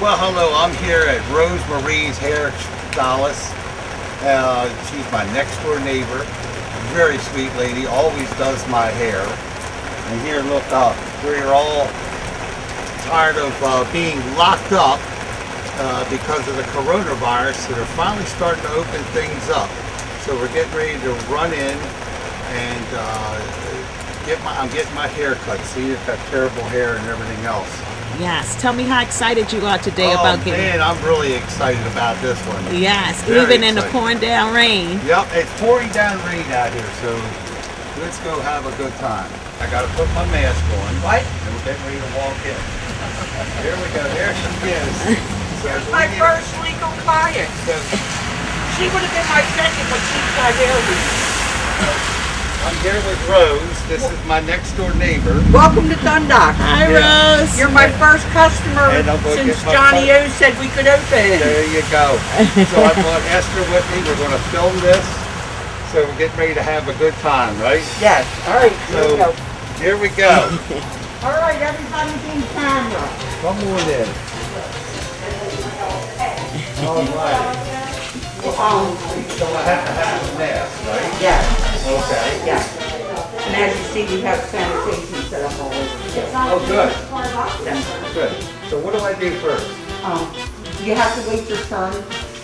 Well, hello. I'm here at Rose Marie's Hair Stylist. Uh, she's my next door neighbor. Very sweet lady. Always does my hair. And here, look up. We're all tired of uh, being locked up uh, because of the coronavirus. So they're finally starting to open things up. So we're getting ready to run in and uh, get my. I'm getting my hair cut. See, it's got terrible hair and everything else. Yes. Tell me how excited you are today oh, about getting. man, I'm really excited about this one. Yes, Very even in the pouring down rain. Yep, it's pouring down rain out here, so let's go have a good time. I gotta put my mask on. Right. And we're getting ready to walk in. There we go, there she is. So Here's we my need- first legal client. so She would have been my second, but she's my hair legal. I'm here with Rose. This is my next door neighbor. Welcome to Dundalk. Hi, Yeah. Rose. You're my first customer And I'm gonna since Johnny cut. O said we could open. There you go. So I brought Esther with me. We're gonna film this. So we're getting ready to have a good time, right? Yes. All right. Here we So go. here we go. All right, everybody's in camera. Come on in. All right. Um, So I have And you see, we have sanitation set up all over. Oh, good, Yes. good. So what do I do first? Um, you have to wait your turn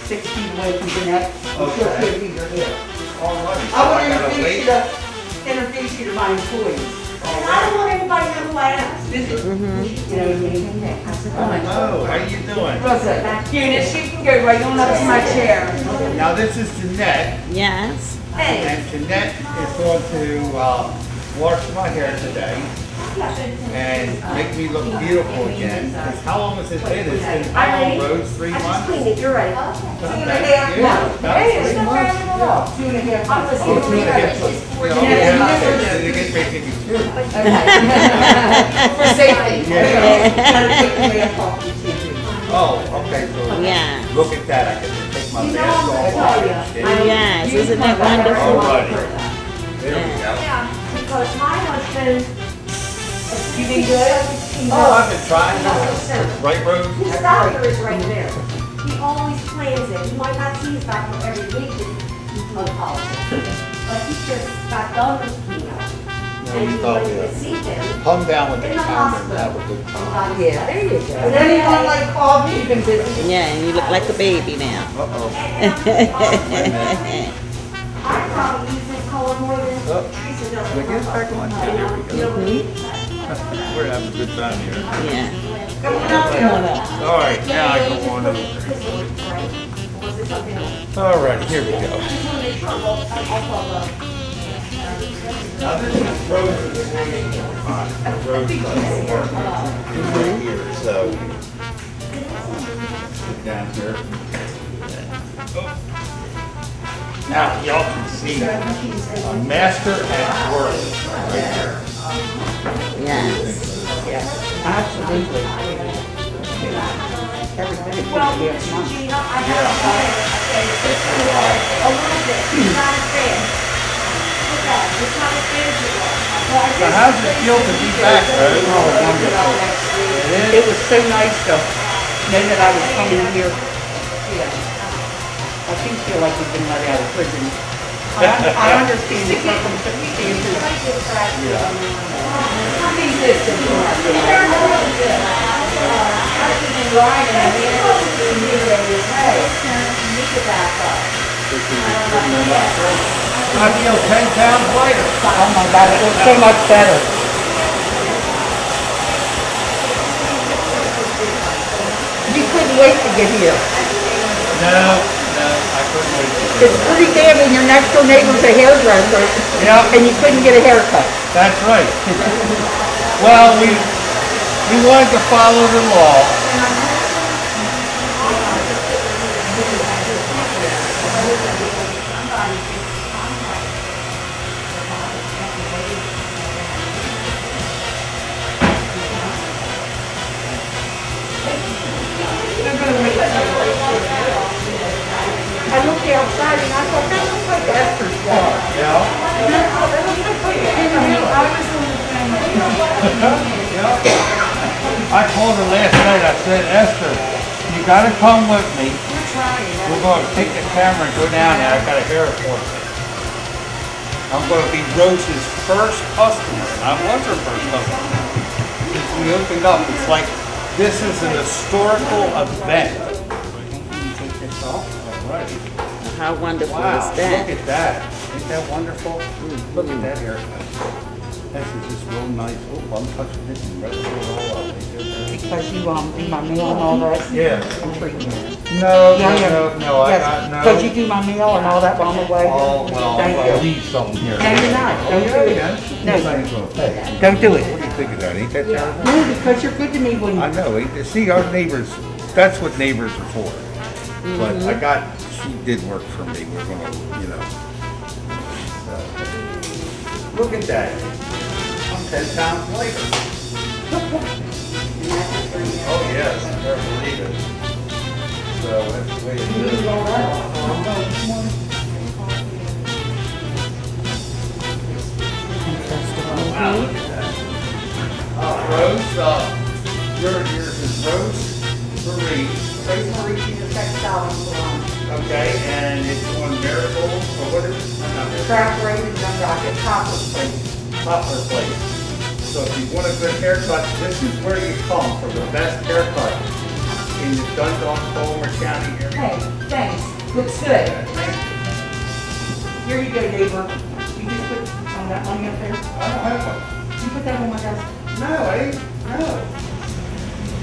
six feet away from the next. Okay. She'll give you your hair. All right. So I I want to gotta introduce you to, introduce you to my employees. And I don't want anybody to know who I am. This is, you know what I mean? Hello, how are you doing? Rosa, Eunice, you can go right on up to my chair. Now this is Jeanette, Yes. Hey, and Jeanette is going to uh, wash my hair today and make me look beautiful again. 'Cause how long has it been? It's been how long, Rose? Three I just months? cleaned it, you're ready. Two and a half Yeah, months. about Hey, three it's not months. bad at all. Two and a half I'm months. Oh, two and a half months. Yeah, I'm Yeah, gonna have yeah. to- Did it get ready to be two? For safety. Yeah. Gotta take the mask off, you can't do it. Oh, okay, so Yeah. look at that. I can take my mask off. Yes. Isn't that wonderful? All righty. There we go. Yeah, because my husband. You been good? Oh, I've been trying. Right, Rose? His doctor is right there. He always plans it. You might not see his doctor every week with blood policy. But he just got done with chemo. And he thought, went to see him. Come down with the In the camera and hospital. have a good time. about Yeah, there you go. And Is anyone like Bobby? You've been busy? Yeah, and you look like a baby now. Uh-oh. I probably use this color more than oh. Teresa. Did I get it back on? Yeah, there we go. You don't We're having a good time here. Yeah. Come on up Come here. on up. All right, now I go on over. Was it something else? All right, here we go. Just want to make sure, well, I'll follow up. Now this is Rose's waiting on. Rose doesn't work. She's right here, so. Sit down here. Oh. Now, y'all can a master at work right here. Yes. Absolutely. Everything. Well, Yeah. Gina, I have to a little bit, it's not as bad. Look at it, it's not as bad as it was. Well, So how's it feel to be back, Rose? Oh, wonderful. It was so nice to know that I was coming here. Yeah. I do feel like we've been let out of prison. I, understand the circumstances. Something. I feel ten pounds lighter. Oh my God, it was so much better. You couldn't wait to get here. No, no, I couldn't wait to. It's pretty when your next door neighbor's a hairdresser Yeah, and you couldn't get a haircut. that's right. Well, we, we wanted to follow the law. I called her last night, I said, Esther, you gotta come with me. We're trying. We're gonna take the camera and go down there. I got a hair appointment. I'm gonna be Rose's first customer. I was her first customer. Since we opened up, it's like, this is an historical event. You take this off. All right. How wonderful Wow, is look at that. Isn't that wonderful? Look at that haircut. This is just real nice. Oh, I'm touching it and right there all up. Because you, um, do my meal and all that. Yeah. I'm treating you. No, Yeah, no, yeah. no, no, I Yes, got no. Because you do my meal and all that on the way. Oh, well, Thank I'll you. leave something here. No, you're not. Oh, Don't yeah, do it. yeah. No. Yes, I ain't gonna pay. Don't do it. What do you think of that? Ain't that terrible? No, because you're good to me when I know. ain't it? See, our neighbors, that's what neighbors are for. But I got, she did work for me. We're gonna, you know. so. Look at that. Ten pounds lighter. Oh, yes, I never believe it. So that's the way it is. Wow, look at that. Uh, Rose, uh, your, yours is Rose Marie, Grace Marie, she's a textile salon. okay, and it's on Marigold, or what is it? Craft rocket copper plate. Poplar Place. So if you want a good haircut, this is where you come for the best haircut in the Dundalk, Baltimore County area. Hey, thanks. Looks good. Here you go, neighbor. You just put some that money up there. I don't have one. You put that on my desk. No, I ain't, no.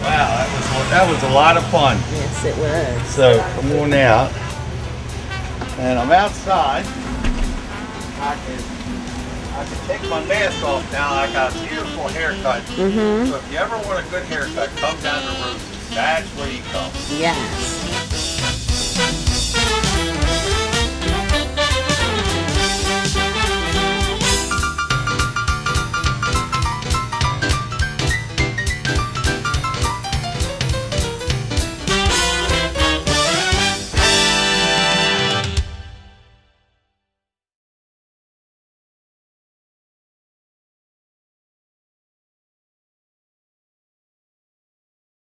Wow, that was, that was a lot of fun. Yes, it was. So I'm going out, and I'm outside. I can, I can take my mask off now. I got a beautiful haircut. Mm-hmm. So if you ever want a good haircut, come down to Rose's. That's where you come. Yes.